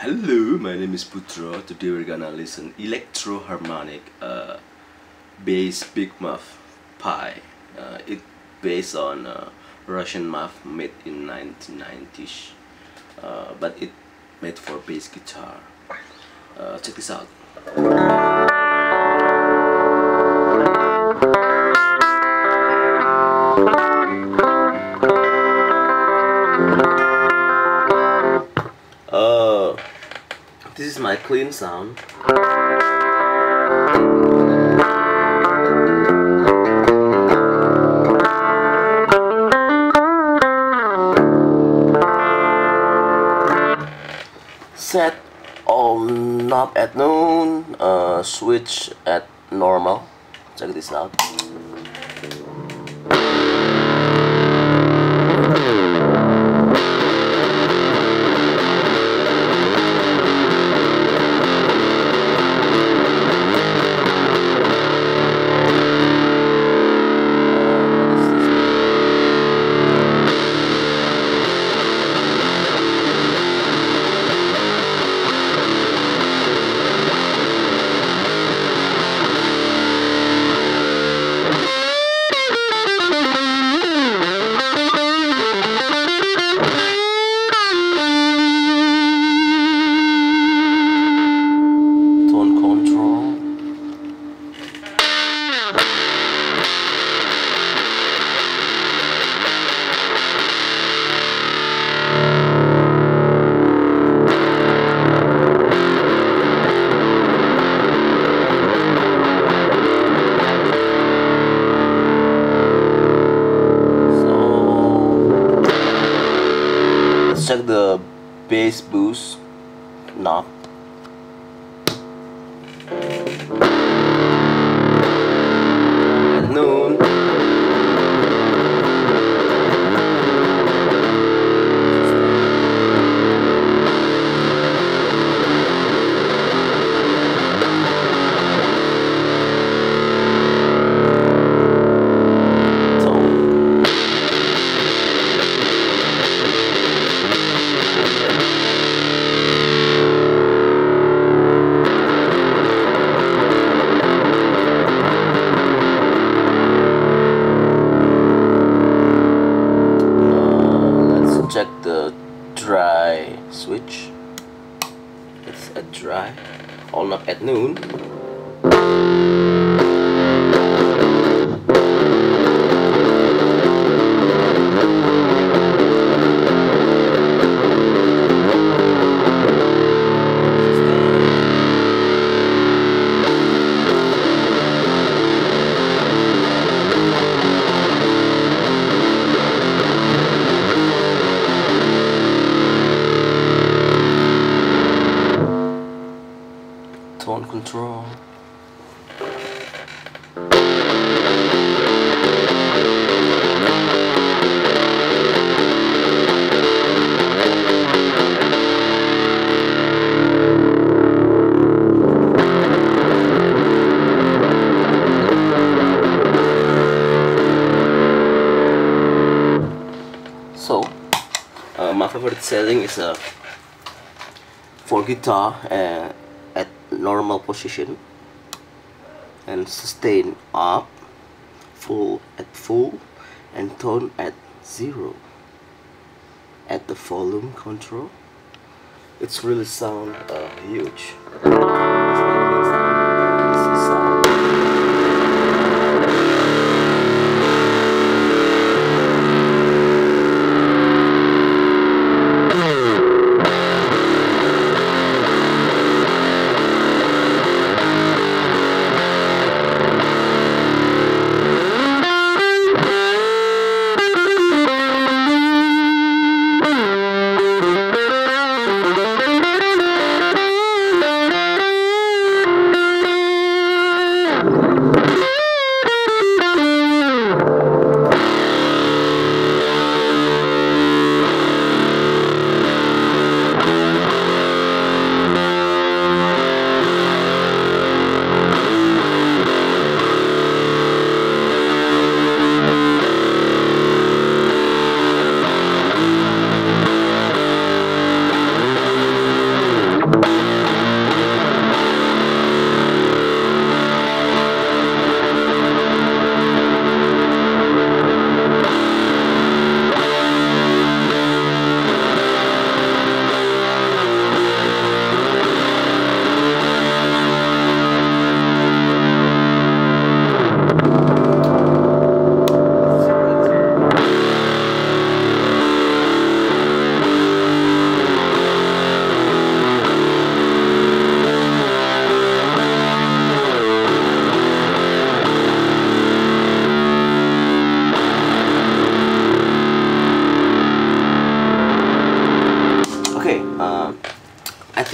Hello, my name is Putra. Today we're gonna listen electro harmonic uh, bass Big Muff Pi. Uh, it based on uh, Russian muff made in 1990s, uh, but it made for bass guitar. Uh, check this out. This is my clean sound. Set on knob at noon, uh, switch at normal. Check this out. Check the bass boost knob. Check the dry switch. It's a dry. On up at noon. Tone control. So, uh, my favorite setting is uh, for guitar uh, at normal position and sustain up, full at full, and tone at zero. At the volume control, it's really sound uh, huge.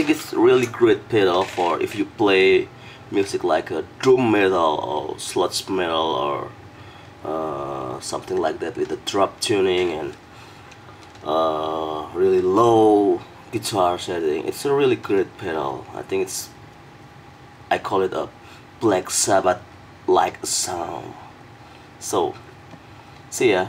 Think it's really great pedal for if you play music like a doom metal or sludge metal or uh, something like that with a drop tuning and uh, really low guitar setting. It's a really great pedal. I think it's I call it a Black Sabbath like sound. So see ya